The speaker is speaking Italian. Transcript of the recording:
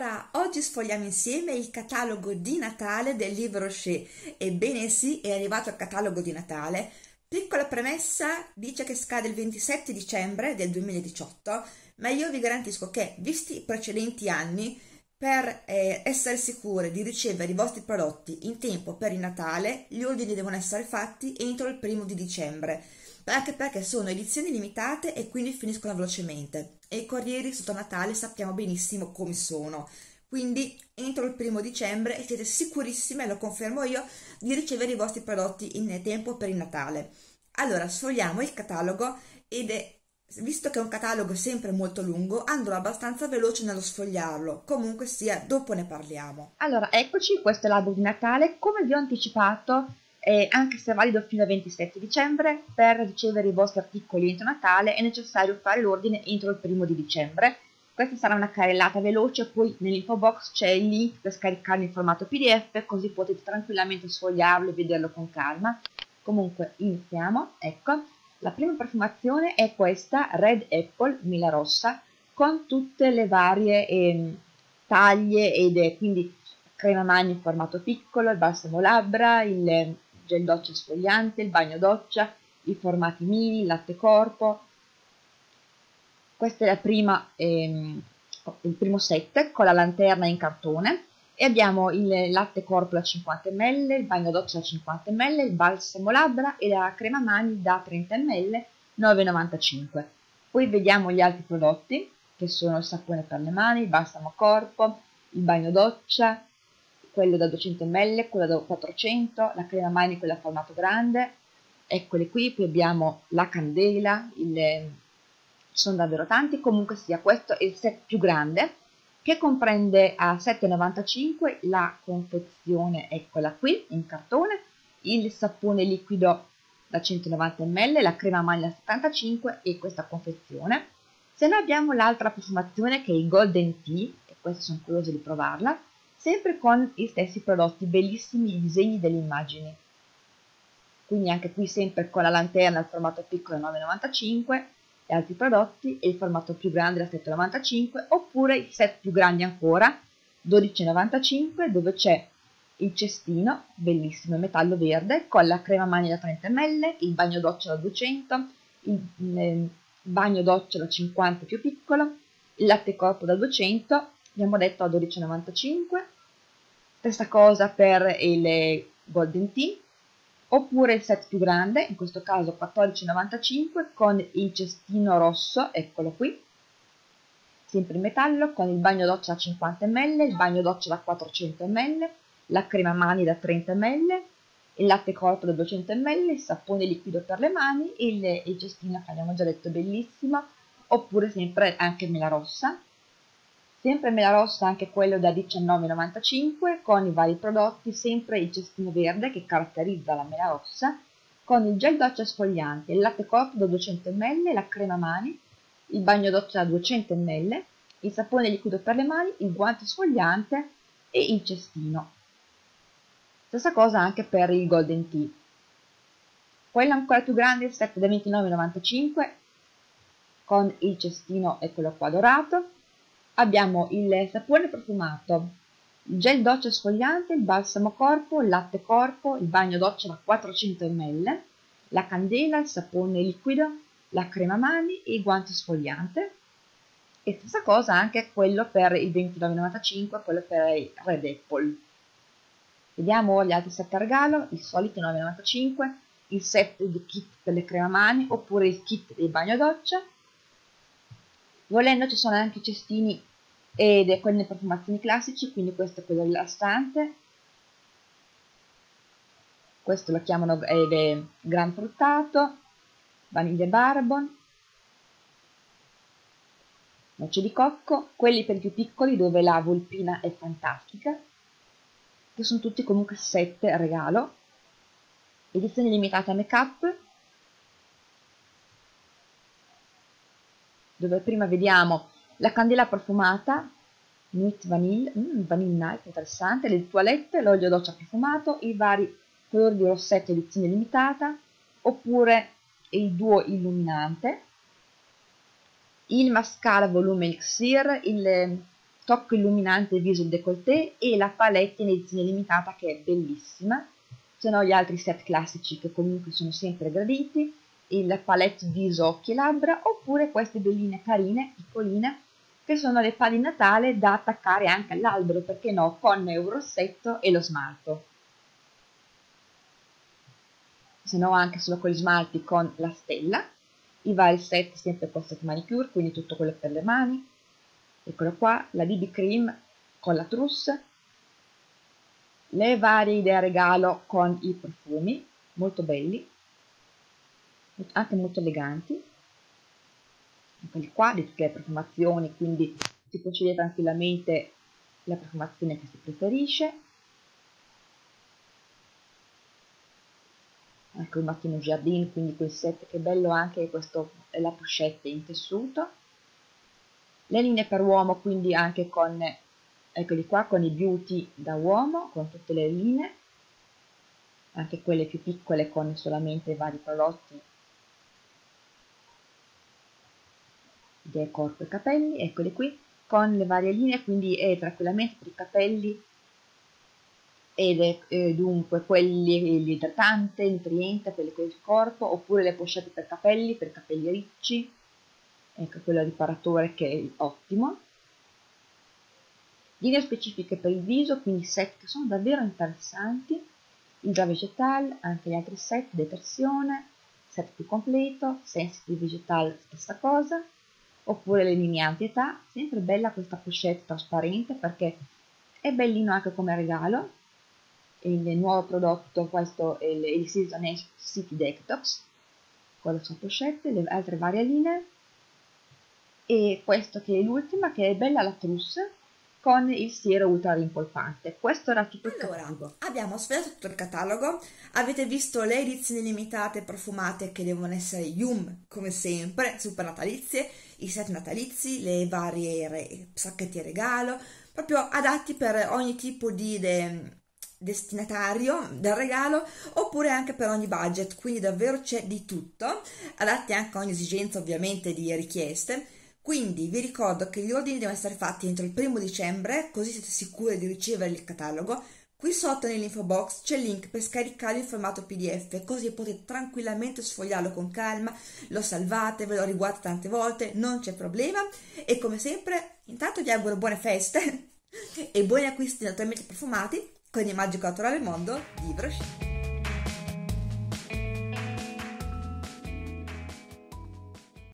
Allora, oggi sfogliamo insieme il catalogo di Natale del libro Rocher. Ebbene sì, è arrivato il catalogo di Natale. Piccola premessa, dice che scade il 27 dicembre del 2018, ma io vi garantisco che, visti i precedenti anni, per eh, essere sicure di ricevere i vostri prodotti in tempo per il Natale, gli ordini devono essere fatti entro il primo di dicembre anche perché sono edizioni limitate e quindi finiscono velocemente e i corrieri sotto Natale sappiamo benissimo come sono. Quindi entro il primo dicembre siete sicurissime, lo confermo io, di ricevere i vostri prodotti in tempo per il Natale. Allora, sfogliamo il catalogo ed è Visto che è un catalogo sempre molto lungo, andrò abbastanza veloce nello sfogliarlo, comunque sia, dopo ne parliamo. Allora, eccoci, questo è l'album di Natale, come vi ho anticipato eh, anche se è valido fino al 27 dicembre, per ricevere i vostri articoli entro Natale è necessario fare l'ordine entro il primo di dicembre. Questa sarà una carrellata veloce, poi nell'info box c'è il link per scaricarlo in formato PDF, così potete tranquillamente sfogliarlo e vederlo con calma. Comunque iniziamo, ecco. La prima profumazione è questa, Red Apple, Mila Rossa, con tutte le varie eh, taglie ed è quindi crema mani in formato piccolo, il balsamo labbra, il gel doccia sfogliante, il bagno doccia, i formati mini, il latte corpo. Questo è prima, ehm, il primo set con la lanterna in cartone e abbiamo il latte corpo da 50 ml, il bagno doccia da 50 ml, il balsamo labbra e la crema mani da 30 ml 9,95. Poi vediamo gli altri prodotti che sono il sapone per le mani, il balsamo corpo, il bagno doccia, quello da 200 ml, quello da 400, la crema mani quella a formato grande, eccole qui, poi abbiamo la candela, il, sono davvero tanti, comunque sia questo è il set più grande che comprende a 7,95 la confezione, eccola qui in cartone, il sapone liquido da 190 ml, la crema mani da 75 e questa confezione. Se noi abbiamo l'altra profumazione che è il Golden Tea, e questa sono curiosa di provarla, sempre con gli stessi prodotti, bellissimi disegni delle immagini. Quindi anche qui sempre con la lanterna il formato piccolo 9,95 e altri prodotti e il formato più grande da 7,95 oppure i set più grandi ancora 12,95 dove c'è il cestino, bellissimo in metallo verde, con la crema mani da 30 ml, il bagno doccia da 200, il, il bagno doccia da 50 più piccolo, il latte corpo da 200 abbiamo detto a 12,95 stessa cosa per il Golden Tea oppure il set più grande in questo caso 14,95 con il cestino rosso eccolo qui sempre in metallo con il bagno doccia da 50 ml il bagno doccia da 400 ml la crema mani da 30 ml il latte corpo da 200 ml il sapone liquido per le mani il, il cestino che abbiamo già detto bellissimo oppure sempre anche mela rossa Sempre mela rossa anche quello da 19,95 con i vari prodotti, sempre il cestino verde che caratterizza la mela rossa, con il gel doccia sfogliante, il latte corpo da 200 ml, la crema mani, il bagno doccia da 200 ml, il sapone liquido per le mani, il guante sfogliante e il cestino. Stessa cosa anche per il Golden Tea. Quello ancora più grande, il set da 29,95 con il cestino e quello qua dorato, abbiamo il sapone profumato, il gel doccia sfogliante, il balsamo corpo, il latte corpo, il bagno doccia da 400 ml, la candela, il sapone liquido, la crema mani e il guante sfogliante. E stessa cosa anche quello per il 29,95, quello per il Red Apple. Vediamo gli altri set a regalo, il solito 9,95, il set di kit per le crema mani oppure il kit del bagno doccia. Volendo ci sono anche i cestini ed è quelle profumazioni classici, quindi questo è quello rilassante, questo lo chiamano eh, gran fruttato, vaniglia barbon, noce di cocco, quelli per i più piccoli dove la vulpina è fantastica, che sono tutti comunque 7 regalo, edizione limitata make up, dove prima vediamo la candela profumata, Nuit Vanille, mm, Vanilla Night, interessante, le toilette, l'olio doccia profumato, i vari colori di rossetto edizione limitata, oppure il duo illuminante, il mascara volume elixir, il tocco illuminante viso décolleté e la palette in edizione limitata che è bellissima. Sono gli altri set classici che comunque sono sempre graditi, il palette viso occhi e labbra, oppure queste belline carine, piccoline, che sono le palline Natale da attaccare anche all'albero, perché no, con il rossetto e lo smalto. Se no anche solo con gli smalti con la stella, i vari set sempre con set manicure, quindi tutto quello per le mani. Eccolo qua, la BB cream con la trousse, le varie idee regalo con i profumi, molto belli, anche molto eleganti. Quelli qua di tutte le profumazioni, quindi si può scegliere tranquillamente la profumazione che si preferisce. Ecco il mattino giardino, quindi quel set che è bello anche questo, la pochette in tessuto. Le linee per uomo, quindi anche con, eccoli qua, con i beauty da uomo, con tutte le linee, anche quelle più piccole con solamente vari prodotti del corpo e capelli, eccoli qui, con le varie linee, quindi è tranquillamente per i capelli. Ed è eh, dunque quelli l'idratante, nutriente, per il corpo, oppure le pochette per capelli, per capelli ricci, ecco quello riparatore che è ottimo. Linee specifiche per il viso, quindi set che sono davvero interessanti, il già vegetal, anche gli altri set, detersione, set più completo, sensitive vegetal, stessa cosa, oppure le linee anti-età, sempre bella questa pochette trasparente perché è bellino anche come regalo, il nuovo prodotto, questo è il, il Season City Detox, con la sua pochette, le altre varie linee, e questo che è l'ultima, che è bella la trousse, con il siero ultra rimpolpante. Questo era tutto allora, il catalogo. Abbiamo sfiorato tutto il catalogo, avete visto le edizioni limitate profumate che devono essere Yum, come sempre, super natalizie, i set natalizi, le varie re, sacchetti regalo, proprio adatti per ogni tipo di de, destinatario del regalo oppure anche per ogni budget, quindi davvero c'è di tutto, adatti anche a ogni esigenza ovviamente di richieste quindi vi ricordo che gli ordini devono essere fatti entro il primo dicembre, così siete sicuri di ricevere il catalogo. Qui sotto nell'info box c'è il link per scaricarlo in formato PDF, così potete tranquillamente sfogliarlo con calma, lo salvate, ve lo riguardate tante volte, non c'è problema. E come sempre, intanto vi auguro buone feste e buoni acquisti naturalmente profumati con il magico naturale mondo di Brochette.